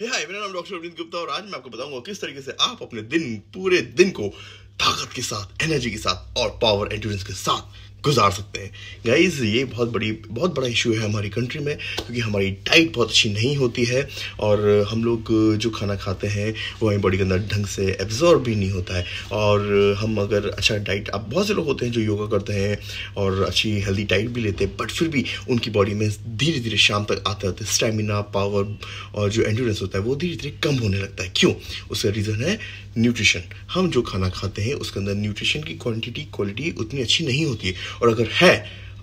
हाय मेरा नाम डॉक्टर अरविंद गुप्ता और आज मैं आपको बताऊँगा किस तरीके से आप अपने दिन, पूरे दिन को ताकत के साथ एनर्जी के साथ और पावर एंड्योरेंस के साथ गुजार सकते हैं। गाइज़ ये बहुत बड़ी, बहुत बड़ा इशू है हमारी कंट्री में, क्योंकि हमारी डाइट बहुत अच्छी नहीं होती है और हम लोग जो खाना खाते हैं, वो हमारी बॉडी के अंदर ढंग से एब्जॉर्ब भी नहीं होता है। और हम अगर अच्छा डाइट अब बहुत से लोग होते हैं जो योगा करते हैं और अच्छी हेल्दी डाइट भी लेते हैं बट फिर भी उनकी बॉडी में धीरे धीरे शाम तक आते आते स्टेमिना पावर और जो एंड्योरेंस होता है, वो धीरे धीरे कम होने लगता है। क्यों? उसका रीज़न है न्यूट्रिशन हम जो खाना खाते हैं, उसके अंदर न्यूट्रिशन की क्वांटिटी क्वालिटी उतनी अच्छी नहीं होती है। और अगर है,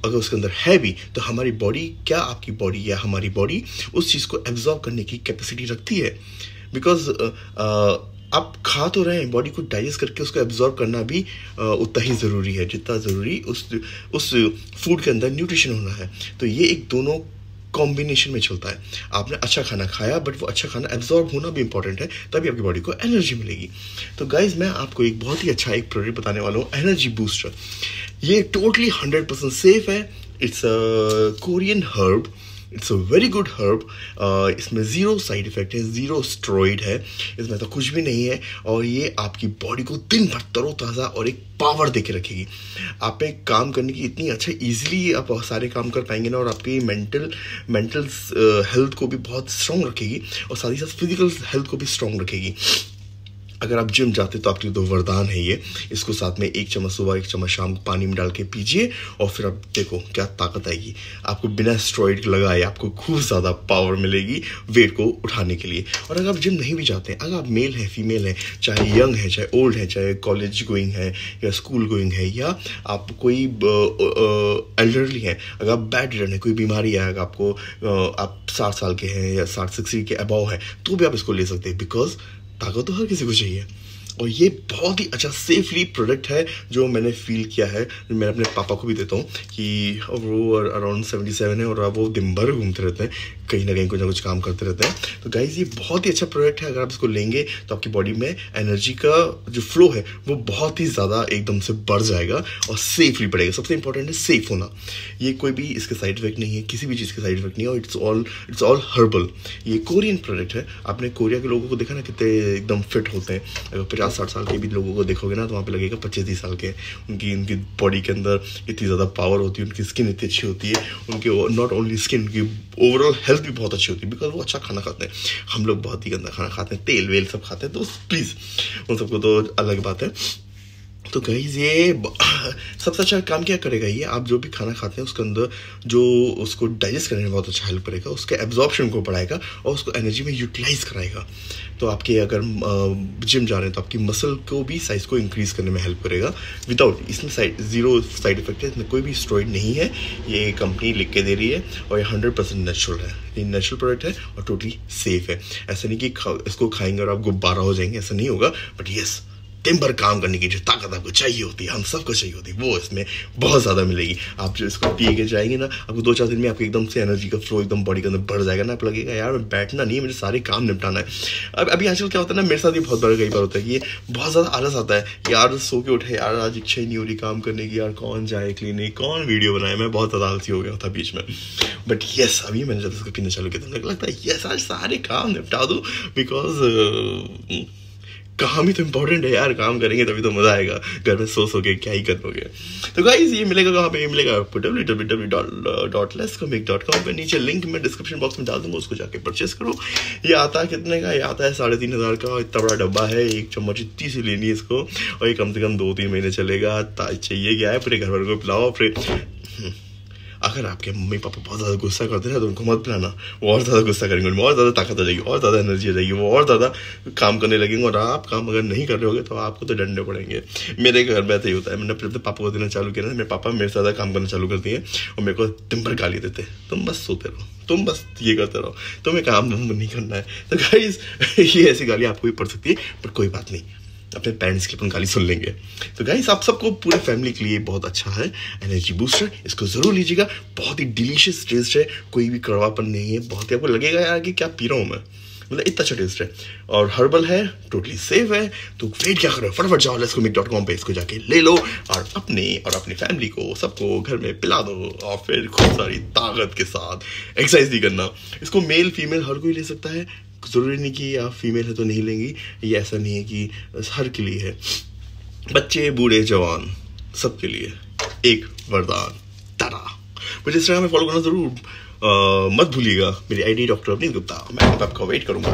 अगर उसके अंदर है भी तो हमारी बॉडी क्या आपकी बॉडी या हमारी बॉडी उस चीज़ को एब्जॉर्व करने की कैपेसिटी रखती है? बिकॉज़ आप खा तो रहे हैं बॉडी को डाइजेस्ट करके उसको एब्जॉर्व करना भी उतना ही ज़रूरी है, जितना ज़रूरी उस उस फ़ूड के अंदर न्यूट्रिशन होना है। तो ये एक दोनों कॉम्बिनेशन में चलता है। आपने अच्छा खाना खाया बट वो अच्छा खाना एब्जॉर्ब होना भी इंपॉर्टेंट है, तभी आपकी बॉडी को एनर्जी मिलेगी। तो गाइज़ मैं आपको एक बहुत ही अच्छा एक प्रोडक्ट बताने वाला हूँ एनर्जी बूस्टर ये टोटली हंड्रेड परसेंट सेफ़ है। It's a Korean herb it's a very good herb इसमें ज़ीरो साइड इफ़ेक्ट है ज़ीरो स्ट्रॉइड है। इसमें तो कुछ भी नहीं है और ये आपकी बॉडी को दिन भर तरोताज़ा और एक पावर दे के रखेगी। आप एक काम करने की इतनी अच्छा ईजिली आप सारे काम कर पाएँगे ना और आपकी मेंटल मेंटल हेल्थ को भी बहुत स्ट्रॉन्ग रखेगी और साथ ही साथ फ़िज़िकल हेल्थ को भी स्ट्रॉन्ग रखेगी। अगर आप जिम जाते तो आपके लिए तो वरदान है ये। इसको साथ में एक चम्मच सुबह, एक चम्मच शाम को पानी में डाल के पीजिए और फिर आप देखो क्या ताकत आएगी। आपको बिना स्ट्रॉइड लगाए आपको खूब ज़्यादा पावर मिलेगी वेट को उठाने के लिए। और अगर आप जिम नहीं भी जाते हैं, अगर आप मेल हैं फीमेल हैं, चाहे यंग है, चाहे ओल्ड है, चाहे कॉलेज गोइंग है, या स्कूल गोइंग है, या आप कोई एल्डरली हैं, अगर आप बैड रिटर्न है, कोई बीमारी है, अगर आपको आप साठ साल के हैं या साठ सिक्सटी के अबाव है तो भी आप इसको ले सकते हैं। बिकॉज़ ताकत तो हर किसी को चाहिए। और ये बहुत ही अच्छा सेफली प्रोडक्ट है जो मैंने फील किया है। मैं अपने पापा को भी देता हूँ कि वो अराउंड सेवेंटी सेवन है और वो दिन भर घूमते रहते हैं। कहीं ना कहीं कुछ ना कुछ काम करते रहते हैं। तो गाइज़ ये बहुत ही अच्छा प्रोडक्ट है। अगर आप इसको लेंगे तो आपकी बॉडी में एनर्जी का जो फ्लो है, वो बहुत ही ज़्यादा एकदम से बढ़ जाएगा और सेफली बढ़ेगा। सबसे इंपॉर्टेंट है सेफ़ होना। ये कोई भी इसके साइड इफ़ेक्ट नहीं है, किसी भी चीज़ के साइड इफ़ेक्ट नहीं है और it's all it's all herbal ये कोरियन प्रोडक्ट है। आपने कोरिया के लोगों को देखा ना कितने एकदम फिट होते हैं। अगर पचास साठ साल के भी लोगों को देखोगे ना तो वहाँ पे लगेगा पच्चीस तीस साल के। उनकी उनकी बॉडी के अंदर इतनी ज़्यादा पावर होती है, उनकी स्किन इतनी अच्छी होती है, उनके नॉट ओनली स्किन उनकी ओवरऑल हेल्थ भी बहुत अच्छी होती है बिकॉज़ वो अच्छा खाना खाते हैं। हम लोग बहुत ही गंदा खाना खाते हैं, तेल वेल सब खाते हैं तो प्लीज़ उन सबको तो अलग बात है। तो गाइज़ ये सबसे अच्छा काम क्या करेगा ये? आप जो भी खाना खाते हैं, उसके अंदर जो उसको डाइजेस्ट करने में बहुत अच्छा हेल्प करेगा, उसके एब्जॉर्प्शन को बढ़ाएगा और उसको एनर्जी में यूटिलाइज कराएगा। तो आपके अगर जिम जा रहे हैं तो आपकी मसल को भी साइज़ को इंक्रीज करने में हेल्प करेगा। विदाउट इसमें साइड ज़ीरो साइड इफ़ेक्ट है, इसमें कोई भी स्ट्रॉइड नहीं है। ये कंपनी लिख के दे रही है और ये हंड्रेड परसेंट नेचुरल है। ये नेचुरल प्रोडक्ट है और टोटली सेफ़ है। ऐसा नहीं कि इसको खाएँगे और आप गुब्बारा हो जाएँगे, ऐसा नहीं होगा बट येस भर काम करने की जो ताकत आपको चाहिए होती है, हम सबको चाहिए होती है, वो इसमें बहुत ज़्यादा मिलेगी। आप जो इसको पी के जाएँगे ना, आपको दो चार दिन में आपको एकदम से एनर्जी का फ्लो एकदम बॉडी के अंदर बढ़ जाएगा। ना आप लगेगा, यार बैठना नहीं है, मुझे सारे काम निपटाना है। अब, अभी आजकल क्या होता है ना, मेरे साथ भी बहुत बड़ा कई बार होता है ये बहुत ज़्यादा आलस आता है यार, सो के उठे, यार, आज इच्छा ही नहीं हो रही काम करने की, यार, कौन जाए क्लिनिक कौन वीडियो बनाए? मैं बहुत ज़्यादा आलसी हो गया था बीच में। बट येस अभी मैंने जब इसको पीना चालू किया तो लगता है येस आज सारे काम निपटा दूँ बिकॉज़ काम ही तो इंपॉर्टेंट है यार, काम करेंगे तभी तो मज़ा आएगा। घर में सो सो के क्या ही करोगे। तो गाइज़ ये मिलेगा कहाँ पे? ये मिलेगा आपको W W W dot less comic dot com पे। नीचे लिंक मैं डिस्क्रिप्शन बॉक्स में डाल दूँगा, उसको जाके परचेस करो। ये आता है कितने का? ये आता है साढ़े तीन हज़ार का। इतना बड़ा डब्बा है, एक चम्मच इतनी सी लेनी है इसको। और ये कम से कम दो तीन महीने चलेगा। चाहिए क्या है? पूरे घर भर को पिलाओ, फिर अगर आपके मम्मी पापा बहुत ज़्यादा गुस्सा करते हैं तो उनको मत पिलाना वो और ज़्यादा गुस्सा करेंगे, उनमें और ज़्यादा ताकत आ जाएगी और ज़्यादा एनर्जी आ जाएगी वो और ज़्यादा काम करने लगेंगे और आप काम अगर नहीं कर रहे होगे तो आपको तो डंडे पड़ेंगे। मेरे घर में ऐसा ही होता है, मैंने अपने पापा को देना चालू किया मेरे पापा मेरे से ज़्यादा काम करना चालू करती हैं और मेरे को दिन भर गाली देते हैं। तुम बस सोते रहो, तुम बस ये करते रहो। तुम्हें काम नहीं करना है। तो गाइज़ ये ऐसी गाली आपको भी पड़ सकती है बट कोई बात नहीं। अपने पेरेंट्स की अपन गाली सुन लेंगे। तो गाइस आप सबको पूरे फैमिली के लिए बहुत अच्छा है एनर्जी बूस्टर इसको ज़रूर लीजिएगा। बहुत ही डिलीशियस टेस्ट है। कोई भी कड़वापन नहीं है। बहुत ही आपको लगेगा यार कि क्या पी रहा हूँ मैं। मतलब इतना अच्छा टेस्ट है। और हर्बल है टोटली सेफ़ है। तो वेट क्या करो फटाफट जाओ लेट्स मिक डॉट कॉम पे। इसको जाके ले लो और अपने और अपनी फैमिली को, सबको घर में पिला दो। और फिर खूब सारी ताकत के साथ एक्सरसाइज भी करना। इसको मेल फीमेल हर कोई ले सकता है। ज़रूरी नहीं कि आप फीमेल है तो नहीं लेंगी, ये ऐसा नहीं है कि हर के लिए है। बच्चे, बूढ़े, जवान, सबके लिए एक वरदान, तारा। मुझे इंस्टाग्राम में फॉलो करना ज़रूर मत भूलिएगा। मेरी आईडी डॉक्टर अवनीत गुप्ता। मैं आपका वेट करूँगा।